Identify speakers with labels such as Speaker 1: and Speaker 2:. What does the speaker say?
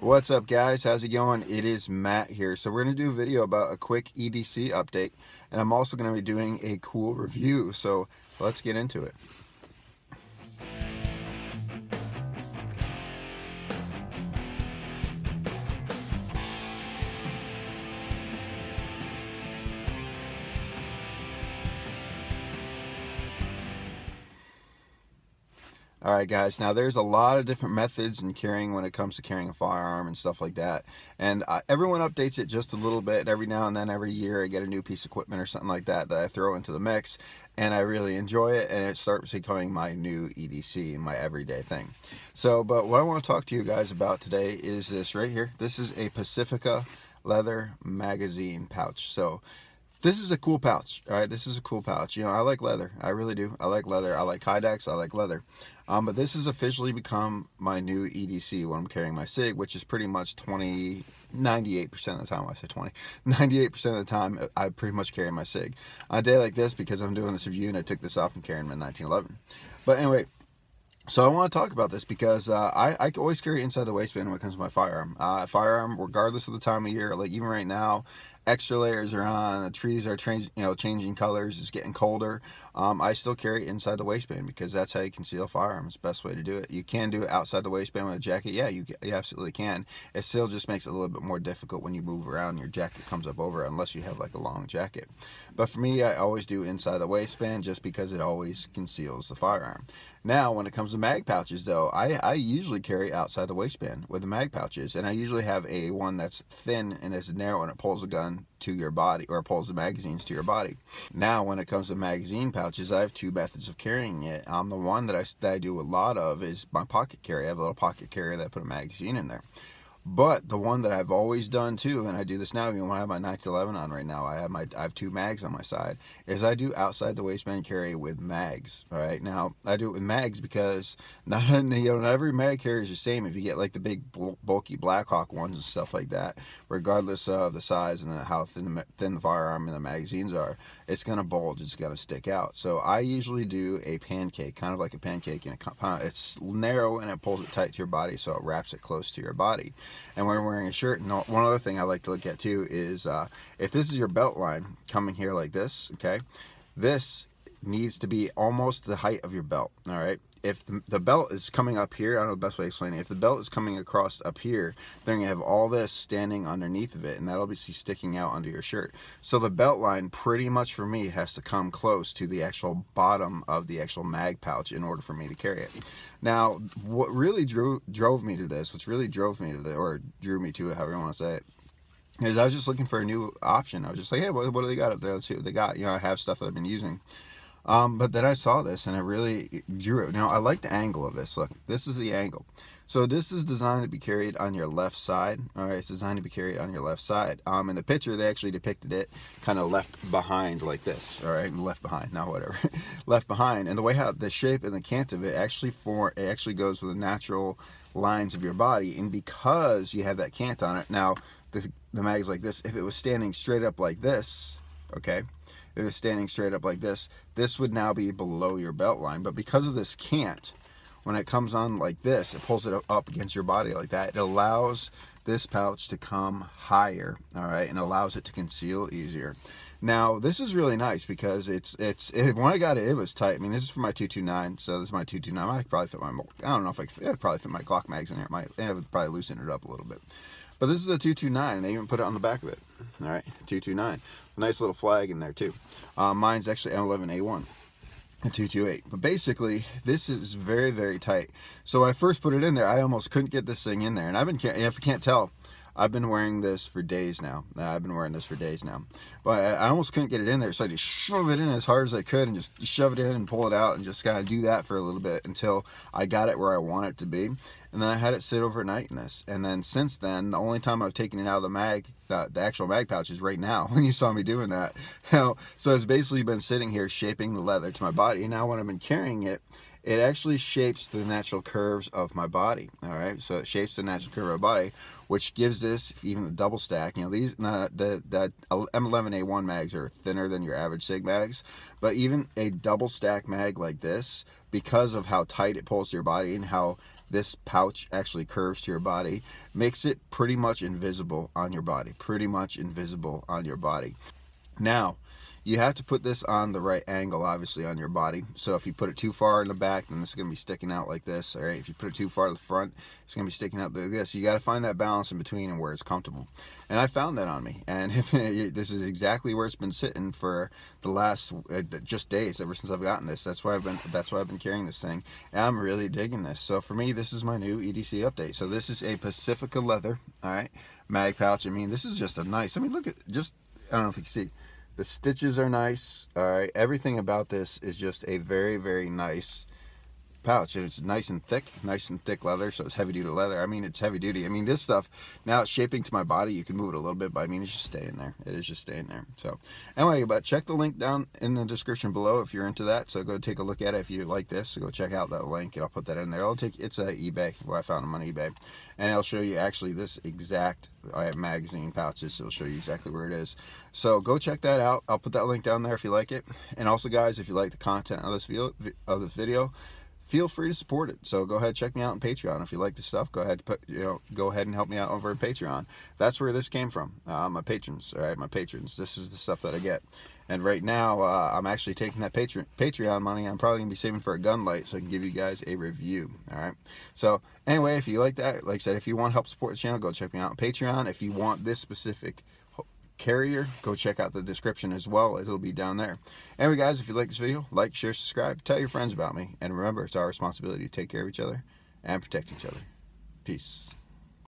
Speaker 1: What's up guys, how's it going? It is Matt here. So we're going to do a video about a quick EDC update and I'm also going to be doing a cool review. So let's get into it. All right, guys. Now, there's a lot of different methods in carrying when it comes to carrying a firearm and stuff like that. And uh, everyone updates it just a little bit. Every now and then, every year, I get a new piece of equipment or something like that that I throw into the mix. And I really enjoy it. And it starts becoming my new EDC my everyday thing. So, but what I want to talk to you guys about today is this right here. This is a Pacifica leather magazine pouch. So, this is a cool pouch all right? This is a cool pouch. You know i like leather. I really do. I like leather. I like kydex. I like leather. Um, but this has officially become my new edc when i'm carrying my sig which is pretty much 20 98 percent of the time. I say 20 98 percent of the time i pretty much carry my sig. On a day like this because i'm doing this review and i took this off from carrying my 1911 but anyway so I want to talk about this because uh, I, I always carry inside the waistband when it comes to my firearm. Uh, firearm, regardless of the time of year, like even right now, extra layers are on, the trees are you know, changing colors, it's getting colder. Um, I still carry it inside the waistband because that's how you conceal a firearm. It's the best way to do it. You can do it outside the waistband with a jacket. Yeah, you, you absolutely can. It still just makes it a little bit more difficult when you move around your jacket comes up over unless you have like a long jacket. But for me, I always do inside the waistband just because it always conceals the firearm. Now, when it comes to mag pouches, though, I, I usually carry outside the waistband with the mag pouches, and I usually have a one that's thin and it's narrow and it pulls the gun to your body or pulls the magazines to your body. Now, when it comes to magazine pouches, I have two methods of carrying it. Um, the one that I, that I do a lot of is my pocket carry. I have a little pocket carrier that I put a magazine in there. But the one that I've always done too, and I do this now, even when I have my 911 on right now, I have my I have two mags on my side, is I do outside the waistband carry with mags. All right, now I do it with mags because not you know not every mag carrier is the same. If you get like the big bulky Blackhawk ones and stuff like that, regardless of the size and the, how thin the, thin the firearm and the magazines are, it's gonna bulge. It's gonna stick out. So I usually do a pancake, kind of like a pancake, and it's narrow and it pulls it tight to your body, so it wraps it close to your body. And when wearing a shirt, and one other thing I like to look at too is uh, if this is your belt line coming here like this, okay, this needs to be almost the height of your belt, all right? If the, belt is coming up here, I don't know the best way to explain it. If the belt is coming across up here, then you have all this standing underneath of it, and that'll be sticking out under your shirt. So the belt line, pretty much for me, has to come close to the actual bottom of the actual mag pouch in order for me to carry it. Now, what really drew drove me to this, which really drove me to the, or drew me to it, however you want to say it, is I was just looking for a new option. I was just like, hey, what, what do they got up there? Let's see what they got. You know, I have stuff that I've been using. Um, but then I saw this and I really drew it. Now I like the angle of this. Look, this is the angle. So this is designed to be carried on your left side. All right, it's designed to be carried on your left side. Um, in the picture, they actually depicted it kind of left behind like this. All right, left behind, not whatever, left behind. And the way how the shape and the cant of it actually for it actually goes with the natural lines of your body. And because you have that cant on it, now the the mag's like this. If it was standing straight up like this, okay, if it's standing straight up like this, this would now be below your belt line. But because of this cant, when it comes on like this, it pulls it up against your body like that. It allows this pouch to come higher, all right, and allows it to conceal easier. Now, this is really nice because it's, it's, it, when I got it, it was tight. I mean, this is for my 229, so this is my 229. I could probably fit my, I don't know if I could, it probably fit my Glock mags in here. It might, it would probably loosen it up a little bit. But this is a 229, and they even put it on the back of it. All right, 229. Nice little flag in there, too. Uh, mine's actually M11A1 a 228 but basically this is very very tight. So when I first put it in there I almost couldn't get this thing in there. And I've been if you can't tell I've been wearing this for days now. Uh, I've been wearing this for days now. But I, almost couldn't get it in there, so I just shove it in as hard as I could and just shove it in and pull it out and just kind of do that for a little bit until I got it where I want it to be. And then I had it sit overnight in this. And then since then, the only time I've taken it out of the mag, the, the actual mag pouch is right now when you saw me doing that. so it's basically been sitting here shaping the leather to my body. And now when I've been carrying it, it actually shapes the natural curves of my body all right so it shapes the natural curve of my body which gives this even the double stack you know these the the M11A1 mags are thinner than your average SIG mags but even a double stack mag like this because of how tight it pulls to your body and how this pouch actually curves to your body, makes it pretty much invisible on your body. Pretty much invisible on your body. Now, you have to put this on the right angle obviously on your body. So if you put it too far in the back then it's going to be sticking out like this all right? If you put it too far to the front it's going to be sticking out like this. You got to find that balance in between and where it's comfortable. And I found that on me. And this is exactly where it's been sitting for the last uh, just days ever since I've gotten this. That's why I've been that's why I've been carrying this thing. And I'm really digging this. So for me this is my new EDC update. So this is a Pacifica leather all right? Mag pouch. I mean this is just a nice I mean look at just I don't know if you can see the stitches are nice. All right. Everything about this is just a very, very nice pouch and it's nice and thick nice and thick leather so it's heavy duty leather. I mean it's heavy duty. I mean this stuff now it's shaping to my body. You can move it a little bit but i mean it's just staying there. It is just staying there. So anyway but check the link down in the description below if you're into that. So go take a look at it if you like this. So go check out that link and i'll put that in there. I'll take it's a ebay where i found them on ebay and i'll show you actually this exact magazine pouches it'll show you exactly where it is. So go check that out. I'll put that link down there if you like it. And also guys if you like the content of this video of this video feel free to support it. So go ahead, check me out on Patreon. If you like the stuff, go ahead, put you know, go ahead and help me out over at Patreon. That's where this came from. Uh, my patrons, all right, my patrons. This is the stuff that I get. And right now, uh, I'm actually taking that Patreon Patreon money. I'm probably gonna be saving for a gun light so I can give you guys a review. All right. So anyway, if you like that, like I said, if you want to help support the channel, go check me out on Patreon. If you want this specific carrier go check out the description as well it'll be down there. Anyway guys if you like this video like share subscribe tell your friends about me and remember it's our responsibility to take care of each other and protect each other. Peace